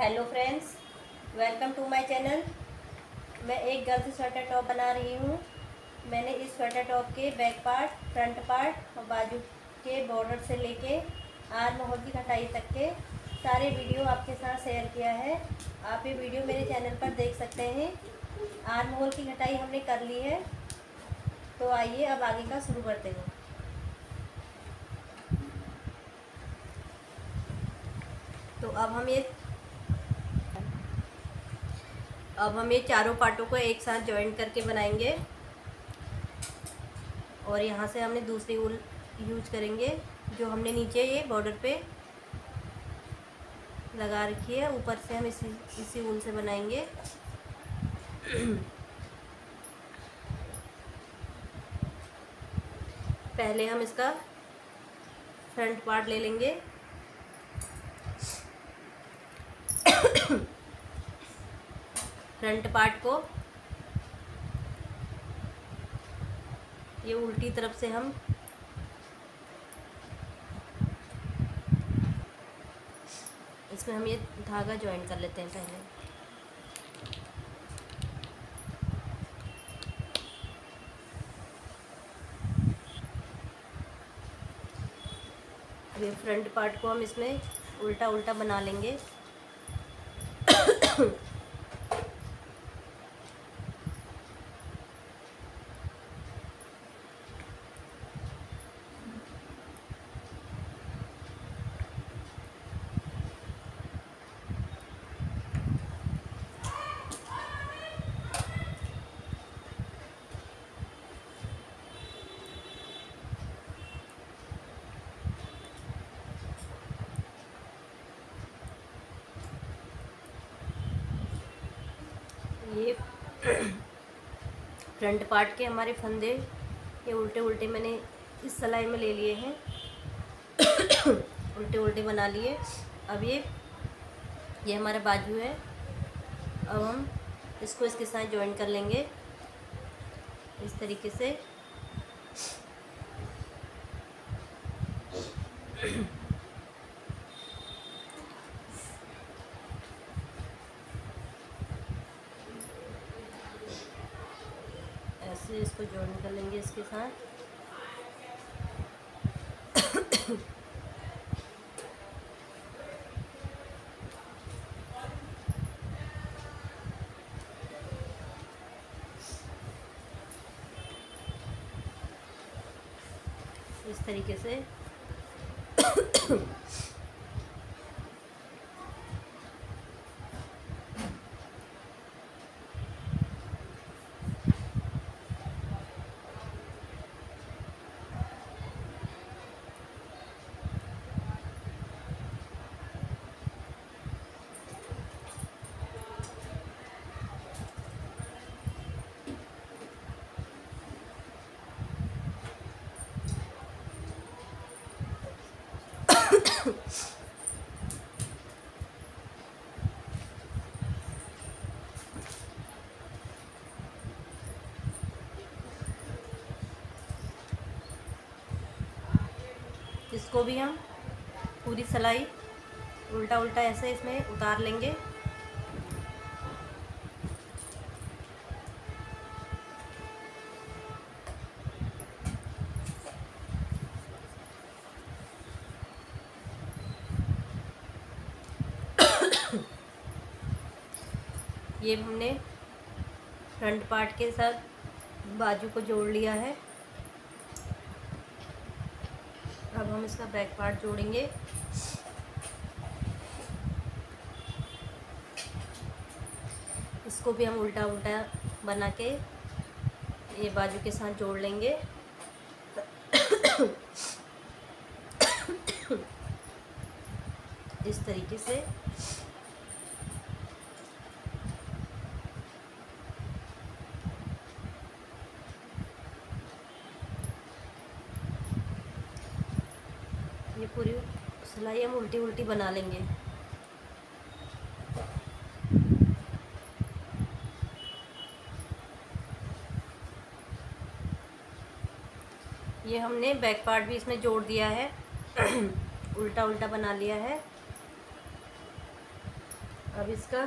Hello friends welcome to my channel मैं एक girls sweater top बना रही हूँ। मैंने इस स्वेटर टॉप के बैक पार्ट फ्रंट पार्ट और बाजू के बॉर्डर से लेके आर्म होल की कटाई तक के सारे वीडियो आपके साथ शेयर किया है। आप ये वीडियो मेरे चैनल पर देख सकते हैं। आर्म होल की कटाई हमने कर ली है। तो आइए अब आगे का शुरू करते हैं। तो अब हम ये अब हम ये चारों पार्टों को एक साथ जॉइन करके बनाएँगे। और यहाँ से हमने दूसरी ऊल यूज़ करेंगे, जो हमने नीचे ये बॉर्डर पे लगा रखी है। ऊपर से हम इसी इसी उल से बनाएँगे। पहले हम इसका फ्रंट पार्ट ले लेंगे। फ्रंट पार्ट को। ये उल्टी तरफ़ से हम इसमें हम ये धागा ज्वाइन कर लेते हैं पहले। ये फ्रंट पार्ट को हम इसमें उल्टा उल्टा बना लेंगे ये फ्रंट पार्ट के हमारे फंदे, ये उल्टे उल्टे मैंने इस सलाई में ले लिए हैं। उल्टे उल्टे बना लिए। अब ये ये हमारा बाजू है। अब हम इसको इसके साथ ज्वाइन कर लेंगे। इस तरीके से ऐसे इसको ज्वाइन कर लेंगे इसके साथ? इस तरीके से इसको भी हम पूरी सलाई उल्टा उल्टा ऐसे इसमें उतार लेंगे ये हमने फ्रंट पार्ट के साथ बाजू को जोड़ लिया है। अब हम इसका बैक पार्ट जोड़ेंगे। इसको भी हम उल्टा उल्टा बना के ये बाजू के साथ जोड़ लेंगे इस तरीके से ये पूरी सिलाई हम उल्टी उल्टी बना लेंगे। ये हमने बैक पार्ट भी इसमें जोड़ दिया है। उल्टा उल्टा बना लिया है। अब इसका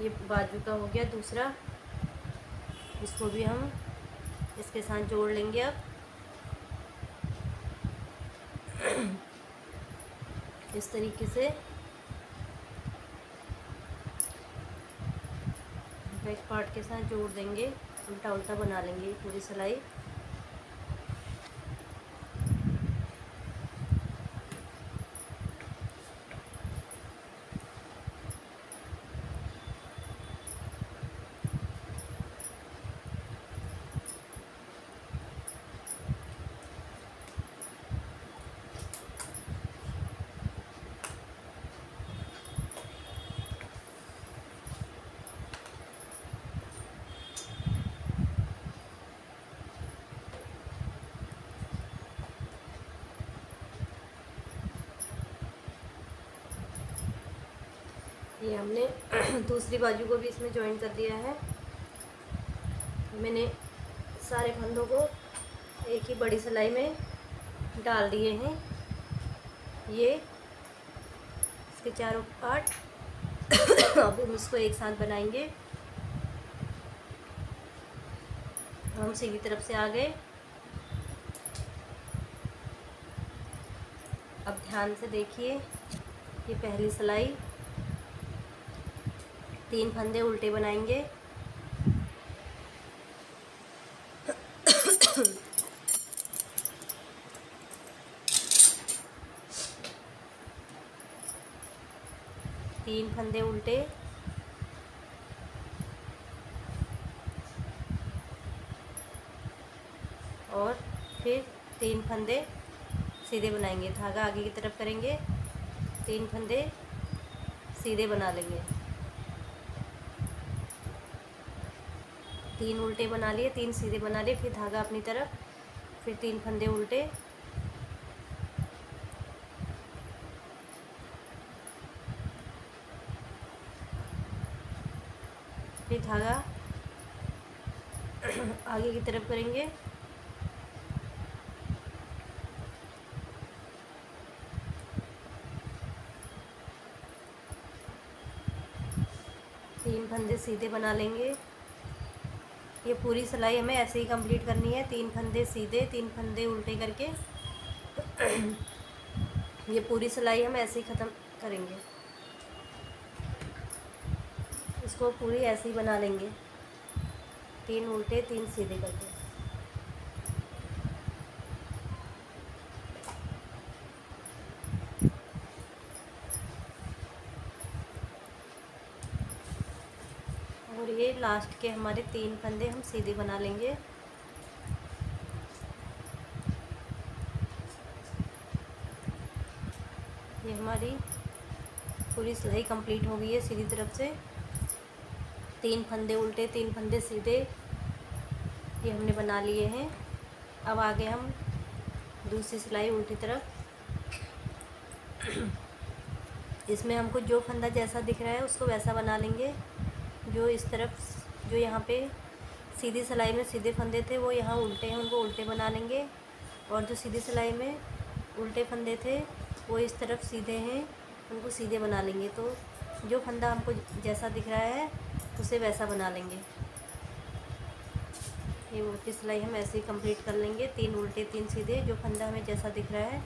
ये बाजू का हो गया दूसरा। इसको भी हम इसके साथ जोड़ लेंगे अब। इस तरीके से। बैक पार्ट के साथ जोड़ देंगे उल्टा उल्टा बना लेंगे पूरी सिलाई। हमने दूसरी बाजू को भी इसमें ज्वाइन कर दिया है। मैंने सारे फंदों को एक ही बड़ी सिलाई में डाल दिए हैं। ये, इसके चारों पार्ट अब हम इसको एक साथ बनाएँगे। हम सीधी तरफ़ से आ गए। अब ध्यान से देखिए, ये पहली सिलाई तीन फंदे उल्टे बनाएँगे। तीन फंदे उल्टे। और फिर तीन फंदे सीधे बनाएँगे, धागा आगे की तरफ़ करेंगे, तीन फंदे सीधे बना लेंगे। तीन उल्टे बना लिए, तीन सीधे बना लिए, फिर धागा अपनी तरफ़, फिर तीन फंदे उल्टे। फिर धागा आगे की तरफ़ करेंगे। तीन फंदे सीधे बना लेंगे। ये पूरी सिलाई हमें ऐसे ही कंप्लीट करनी है, तीन फंदे सीधे, तीन फंदे उल्टे करके। ये पूरी सिलाई हम ऐसे ही ख़त्म करेंगे। इसको पूरी ऐसे ही बना लेंगे। तीन उल्टे, तीन सीधे करके। और ये लास्ट के हमारे तीन फंदे हम सीधे बना लेंगे। ये हमारी पूरी सिलाई कंप्लीट हो गई है सीधी तरफ़ से। तीन फंदे उल्टे, तीन फंदे सीधे ये हमने बना लिए हैं। अब आगे हम दूसरी सिलाई उल्टी तरफ़। इसमें हमको जो फंदा जैसा दिख रहा है उसको वैसा बना लेंगे। जो इस तरफ़ जो यहाँ पे सीधी सिलाई में सीधे फंदे थे, वो यहाँ उल्टे हैं, उनको उल्टे बना लेंगे। और जो सीधी सिलाई में उल्टे फंदे थे, वो इस तरफ़ सीधे हैं, उनको सीधे बना लेंगे। तो जो फंदा हमको जैसा दिख रहा है, उसे वैसा बना लेंगे। ये उल्टी सिलाई हम ऐसे ही कंप्लीट कर लेंगे। तीन उल्टे, तीन सीधे, जो फंदा हमें जैसा दिख रहा है,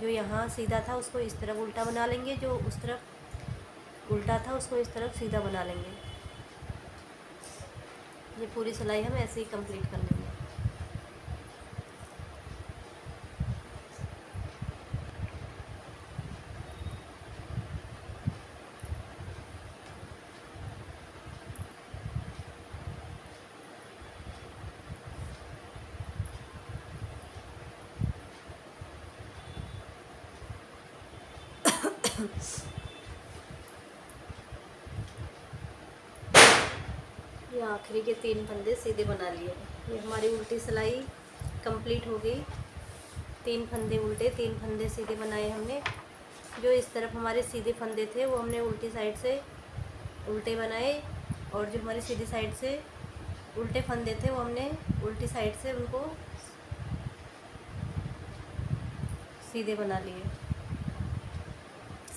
जो यहाँ सीधा था, उसको इस तरफ़ उल्टा बना लेंगे। जो उस तरफ़ उल्टा था, उसको इस तरफ़ सीधा बना लेंगे। ये पूरी सिलाई हम ऐसे ही कंप्लीट कर लेंगे। ये आखिरी के तीन फंदे सीधे बना लिए। ये हमारी उल्टी सिलाई कंप्लीट हो गई। तीन फंदे उल्टे, तीन फंदे सीधे बनाए हमने। जो इस तरफ़ हमारे सीधे फंदे थे, वो हमने उल्टी साइड से उल्टे बनाए और जो हमारी सीधी साइड से उल्टे फंदे थे, वो हमने उल्टी साइड से उनको सीधे बना लिए।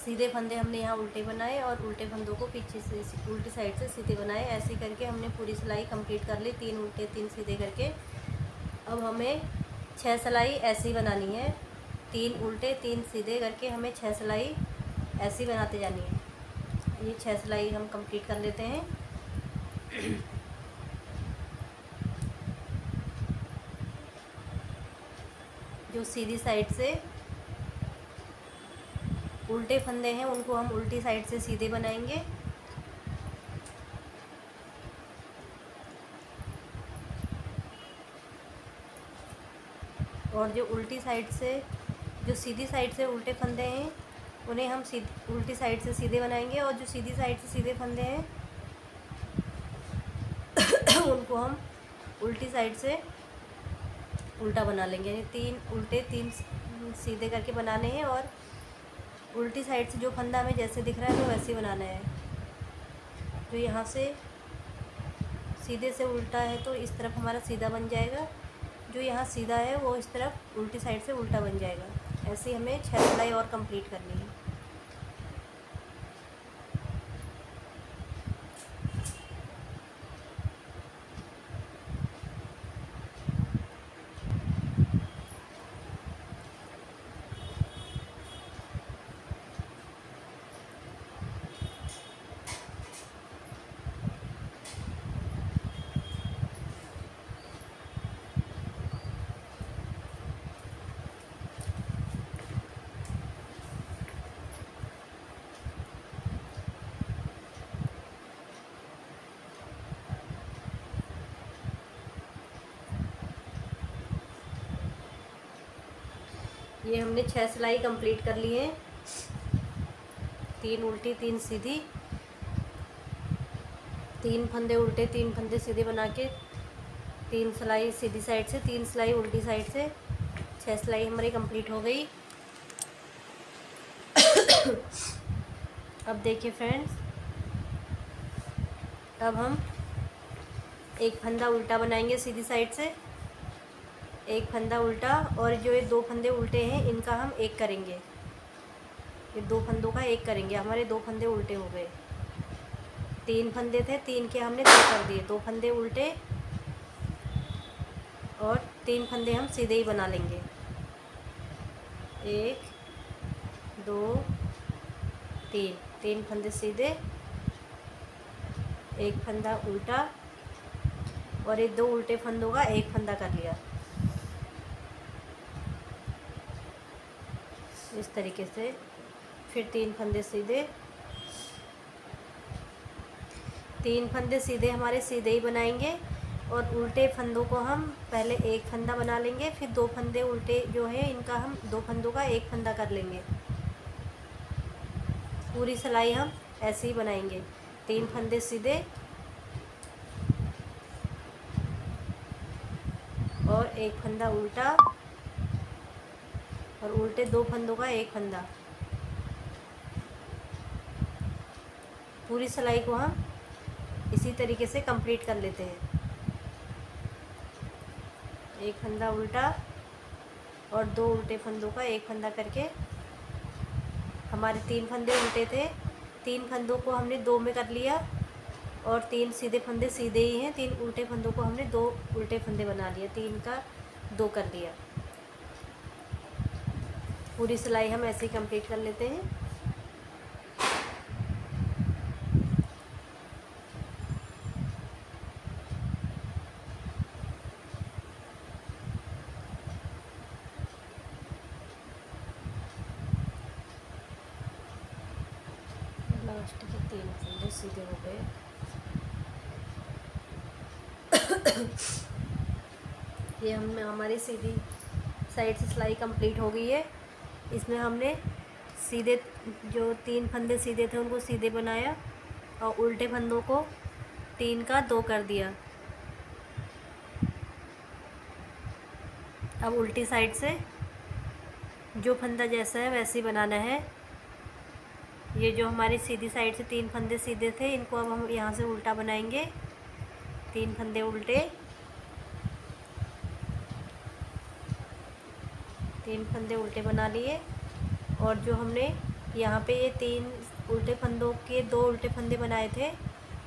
सीधे फंदे हमने यहाँ उल्टे बनाए और उल्टे फंदों को पीछे से उल्टी साइड से सीधे बनाए। ऐसे करके हमने पूरी सिलाई कंप्लीट कर ली, तीन उल्टे, तीन सीधे करके। अब हमें छः सिलाई ऐसी बनानी है। तीन उल्टे, तीन सीधे करके हमें छः सिलाई ऐसी बनाते जानी है। ये छः सिलाई हम कंप्लीट कर लेते हैं। जो सीधी साइड से उल्टे फंदे हैं, उनको हम उल्टी साइड से सीधे बनाएँगे। और जो उल्टी साइड से, जो सीधी साइड से उल्टे फंदे हैं, उन्हें हम सीधी, उल्टी साइड से सीधे बनाएँगे और जो सीधी साइड से सीधे फंदे हैं, उनको हम उल्टी साइड से उल्टा बना लेंगे। यानी तीन, उल्टे तीन सीधे करके बनाने हैं और उल्टी साइड से जो फंदा हमें जैसे दिख रहा है तो वैसे ही बनाना है। जो यहाँ से सीधे से उल्टा है तो इस तरफ़ हमारा सीधा बन जाएगा। जो यहाँ सीधा है, वो इस तरफ़ उल्टी साइड से उल्टा बन जाएगा। ऐसे हमें छः सिलाई और कंप्लीट करनी है। ये हमने छः सिलाई कंप्लीट कर ली है। तीन उल्टी, तीन सीधी। तीन फंदे उल्टे, तीन फंदे सीधे बना के, तीन सिलाई सीधी साइड से, तीन सिलाई उल्टी साइड से। छः सिलाई हमारी कंप्लीट हो गई। अब देखिए फ्रेंड्स अब हम एक फंदा उल्टा बनाएँगे सीधी साइड से। एक फंदा उल्टा और जो ये दो फंदे उल्टे हैं, इनका हम एक करेंगे। ये दो फंदों का एक करेंगे। हमारे दो फंदे उल्टे हो गए। तीन फंदे थे, तीन के हमने दो कर दिए। दो फंदे उल्टे और तीन फंदे हम सीधे ही बना लेंगे। एक, दो, तीन। तीन फंदे सीधे, एक फंदा उल्टा और ये दो उल्टे फंदों का एक फंदा कर लिया। इस तरीके से फिर तीन फंदे सीधे। तीन फंदे सीधे हमारे सीधे ही बनाएँगे और उल्टे फंदों को हम पहले एक फंदा बना लेंगे, फिर दो फंदे उल्टे जो है, इनका हम दो फंदों का एक फंदा कर लेंगे। पूरी सिलाई हम ऐसे ही बनाएँगे। तीन फंदे सीधे और एक फंदा उल्टा। और उल्टे दो फंदों का एक फंदा। पूरी सिलाई को हम इसी तरीके से कंप्लीट कर लेते हैं। एक फंदा उल्टा और दो उल्टे फंदों का एक फंदा करके हमारे तीन फंदे उल्टे थे। तीन फंदों को हमने दो में कर लिया और तीन सीधे फंदे सीधे ही हैं। तीन उल्टे फंदों को हमने दो उल्टे फंदे बना लिया तीन का दो कर दिया पूरी सिलाई हम ऐसे ही कंप्लीट कर लेते हैं। लास्ट के तीन फंदे सीधे हो। गए ये हम, हमारी सीधी साइड से सिलाई कंप्लीट हो गई है। इसमें हमने सीधे जो तीन फंदे सीधे थे उनको सीधे बनाया और उल्टे फंदों को तीन का दो कर दिया। अब उल्टी साइड से जो फंदा जैसा है वैसे ही बनाना है। ये जो हमारी सीधी साइड से तीन फंदे सीधे थे, इनको अब हम यहाँ से उल्टा बनाएँगे। तीन फंदे उल्टे। तीन फंदे उल्टे बना लिए और जो हमने यहाँ पे ये तीन उल्टे फंदों के दो उल्टे फंदे बनाए थे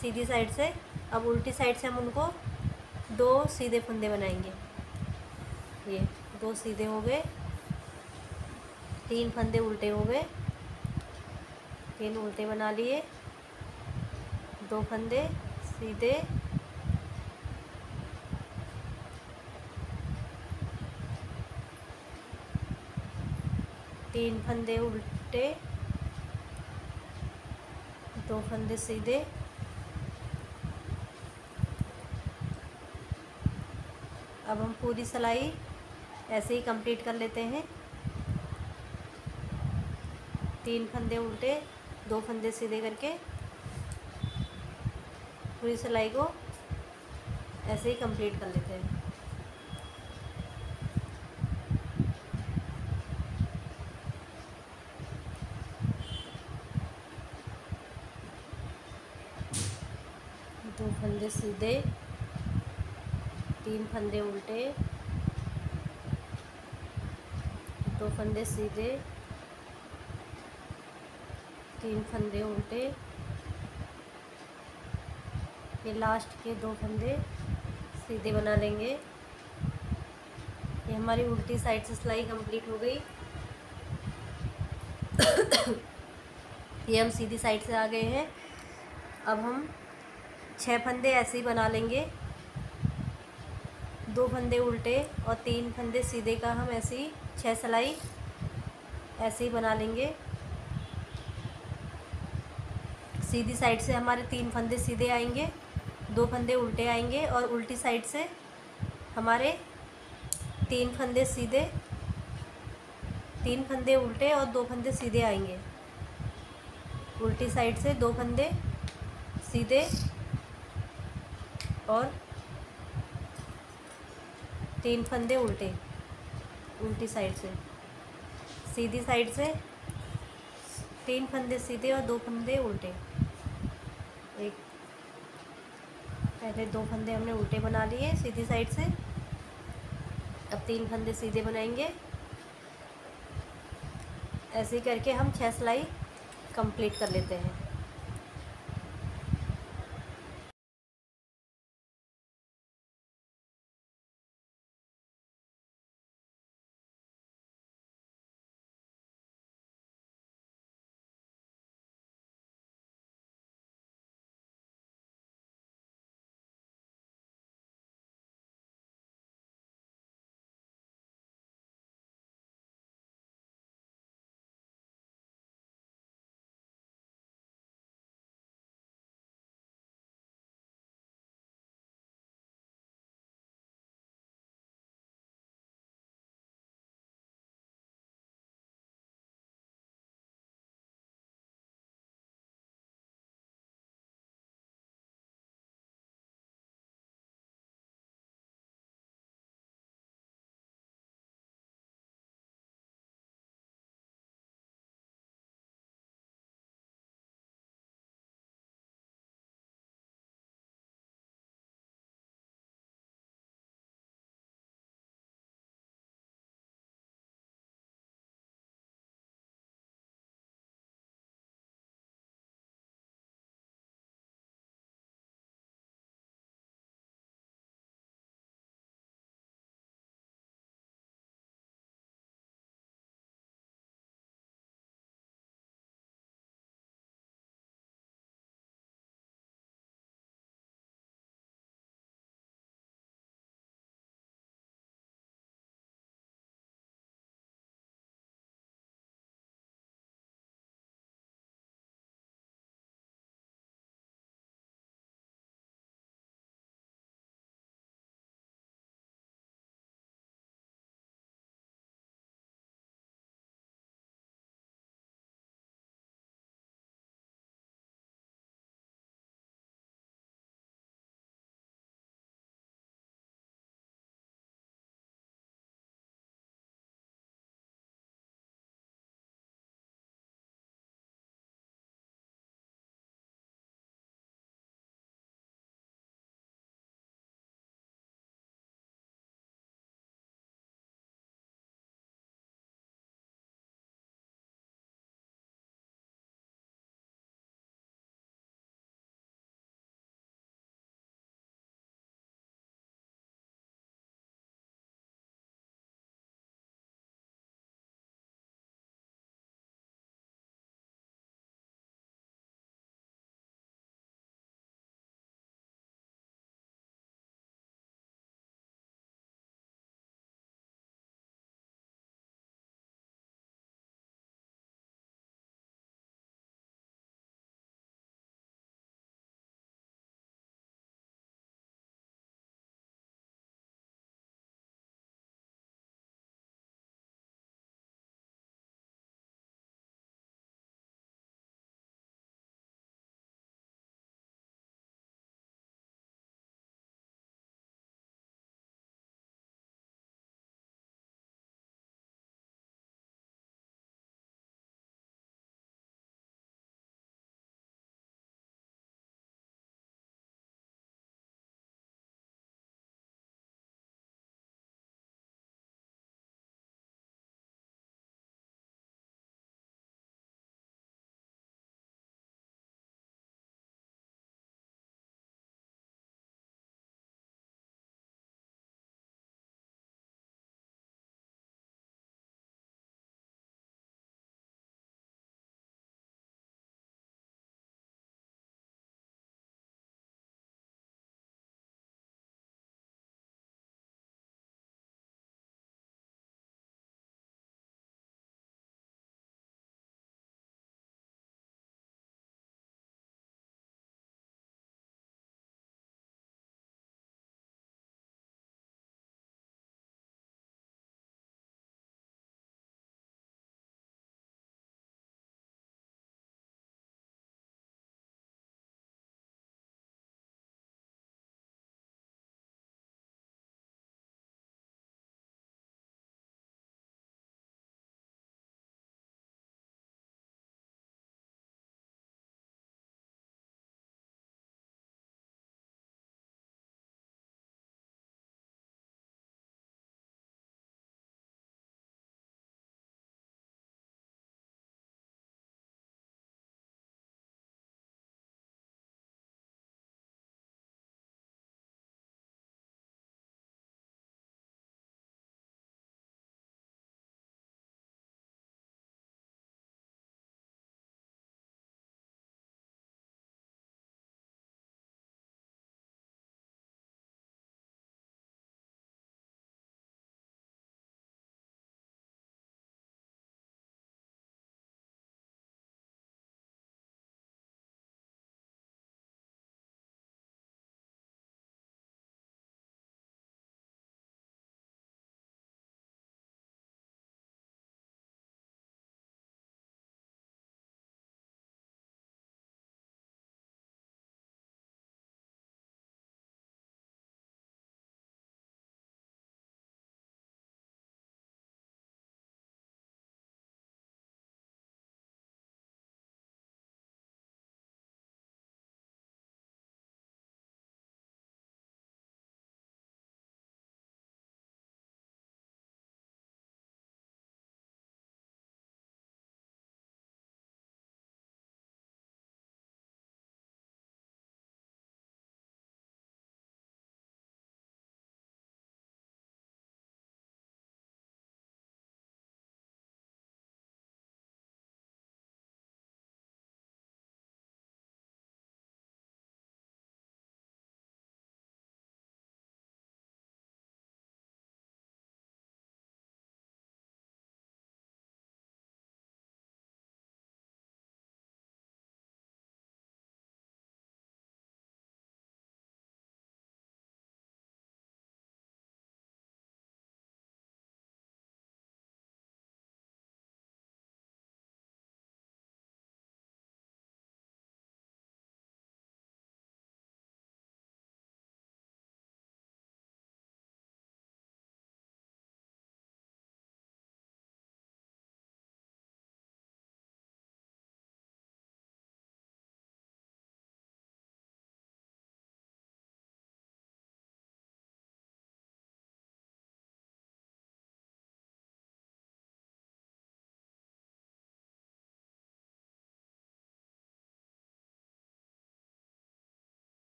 सीधी साइड से, अब उल्टी साइड से हम उनको दो सीधे फंदे बनाएँगे। ये दो सीधे हो गए, तीन फंदे उल्टे हो गए, तीन उल्टे बना लिए, दो फंदे सीधे तीन फंदे उल्टे, दो फंदे सीधे। अब हम पूरी सिलाई ऐसे ही कंप्लीट कर लेते हैं। तीन फंदे उल्टे, दो फंदे सीधे करके पूरी सिलाई को ऐसे ही कंप्लीट कर लेते हैं दो फंदे सीधे तीन फंदे उल्टे। दो फंदे सीधे। तीन फंदे उल्टे। ये लास्ट के दो फंदे सीधे बना लेंगे। ये हमारी उल्टी साइड से सिलाई कंप्लीट हो गई। ये हम सीधी साइड से आ गए हैं। अब हम छः फंदे ऐसे ही बना लेंगे। दो फंदे उल्टे और तीन फंदे सीधे का हम ऐसे ही छः सिलाई ऐसे ही बना लेंगे। सीधी साइड से हमारे तीन फंदे सीधे आएँगे, दो फंदे उल्टे आएँगे और उल्टी साइड से हमारे तीन फंदे सीधे, तीन फंदे उल्टे और दो फंदे सीधे आएँगे। उल्टी साइड से दो फंदे सीधे और तीन फंदे उल्टे, उल्टी साइड से। सीधी साइड से तीन फंदे सीधे और दो फंदे उल्टे। एक, पहले दो फंदे हमने उल्टे बना लिए सीधी साइड से। अब तीन फंदे सीधे बनाएँगे। ऐसे करके हम छः सिलाई कंप्लीट कर लेते हैं।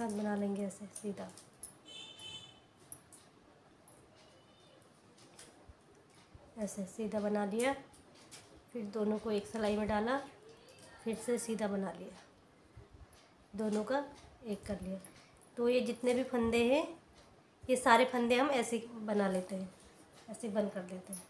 साथ बना लेंगे ऐसे, सीधा। ऐसे, सीधा बना लिया। फिर दोनों को एक सिलाई में डाला। फिर से सीधा बना लिया। दोनों का एक कर लिया। तो ये जितने भी फंदे हैं, ये सारे फंदे हम ऐसे बना लेते हैं, ऐसे बंद कर देते हैं।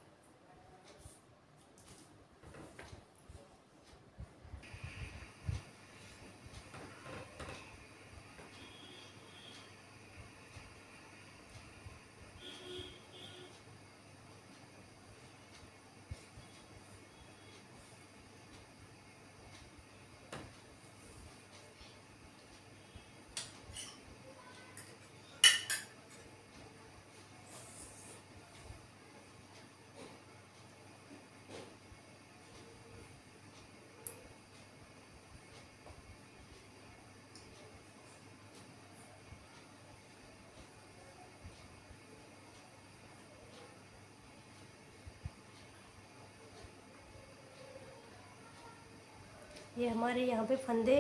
ये हमारे यहाँ पे फंदे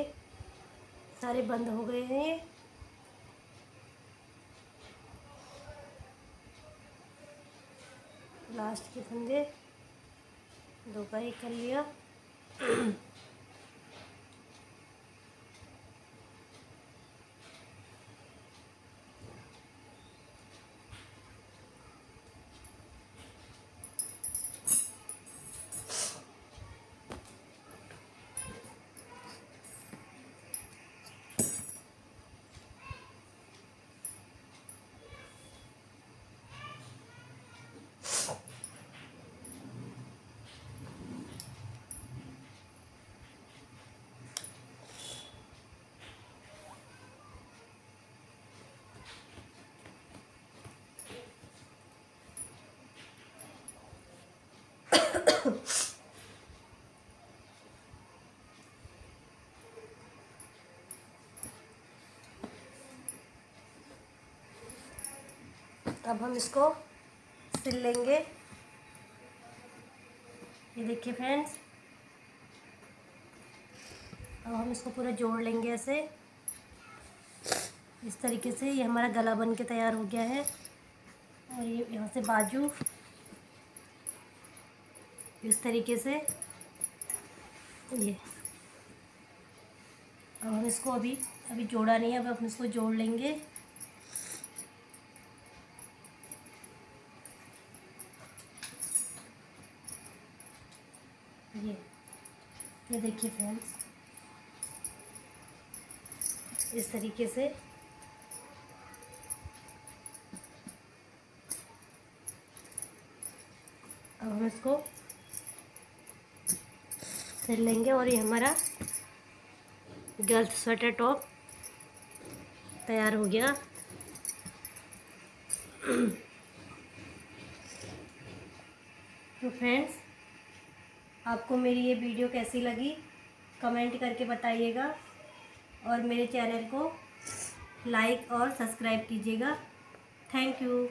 सारे बंद हो गए हैं ये। लास्ट के फंदे, दो का ही कर लिया। अब हम इसको सिल लेंगे। ये देखिए फ्रेंड्स अब हम इसको पूरा जोड़ लेंगे ऐसे। इस तरीके से ये हमारा गला बन के तैयार हो गया है। और ये यहाँ से बाजू इस तरीके से। ये। अब हम इसको अभी अभी जोड़ा नहीं है, अब हम इसको जोड़ लेंगे। ये ये देखिए फ्रेंड्स इस तरीके से। अब हम इसको सिल लेंगे और ये हमारा गर्ल्स स्वेटर टॉप तैयार हो गया। तो फ्रेंड्स, आपको मेरी ये वीडियो कैसी लगी, कमेंट करके बताइएगा और मेरे चैनल को लाइक और सब्सक्राइब कीजिएगा। Thank you.